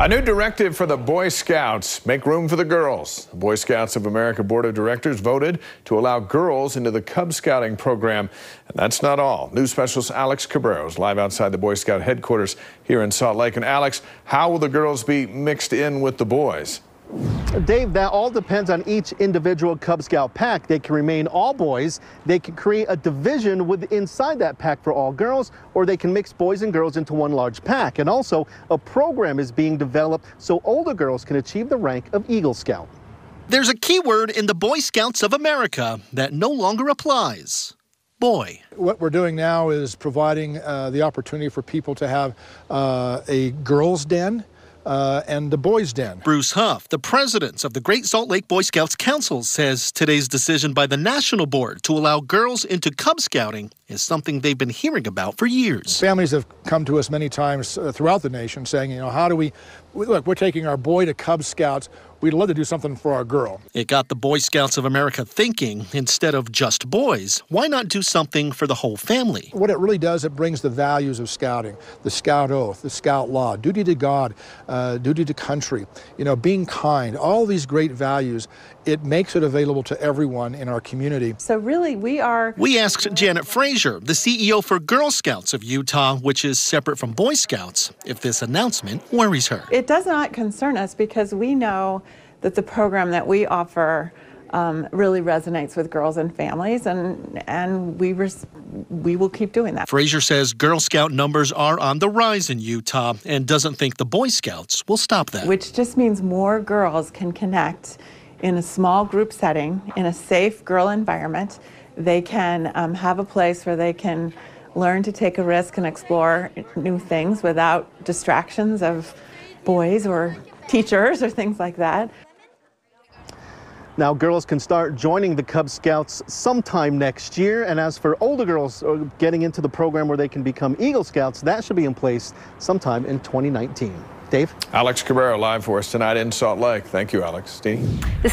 A new directive for the Boy Scouts. Make room for the girls. The Boy Scouts of America Board of Directors voted to allow girls into the Cub Scouting program. And that's not all. News specialist Alex Cabrero is live outside the Boy Scout headquarters here in Salt Lake. And Alex, how will the girls be mixed in with the boys? Dave, that all depends on each individual Cub Scout pack. They can remain all boys. They can create a division with inside that pack for all girls, or they can mix boys and girls into one large pack. And also, a program is being developed so older girls can achieve the rank of Eagle Scout. There's a keyword in the Boy Scouts of America that no longer applies. Boy. What we're doing now is providing uh, the opportunity for people to have uh, a girls' den uh, and the Boys Den. Bruce Huff, the president of the Great Salt Lake Boy Scouts Council, says today's decision by the national board to allow girls into Cub Scouting is something they've been hearing about for years. Families have come to us many times uh, throughout the nation saying, you know, how do we, look, we're taking our boy to Cub Scouts. We'd love to do something for our girl. It got the Boy Scouts of America thinking instead of just boys, why not do something for the whole family? What it really does, it brings the values of scouting the scout oath, the scout law, duty to God, uh, duty to country, you know, being kind, all these great values. It makes it available to everyone in our community. So, really, we are. We asked Janet Frazier, the CEO for Girl Scouts of Utah, which is separate from Boy Scouts, if this announcement worries her. It does not concern us because we know that the program that we offer um, really resonates with girls and families, and and we res- we will keep doing that. Frazier says Girl Scout numbers are on the rise in Utah, and doesn't think the Boy Scouts will stop that. Which just means more girls can connect in a small group setting, in a safe girl environment. They can um, have a place where they can learn to take a risk and explore new things without distractions of boys or teachers or things like that. Now, girls can start joining the Cub Scouts sometime next year. And as for older girls uh, getting into the program where they can become Eagle Scouts, that should be in place sometime in 2019. Dave? Alex Cabrero live for us tonight in Salt Lake. Thank you, Alex. Steve?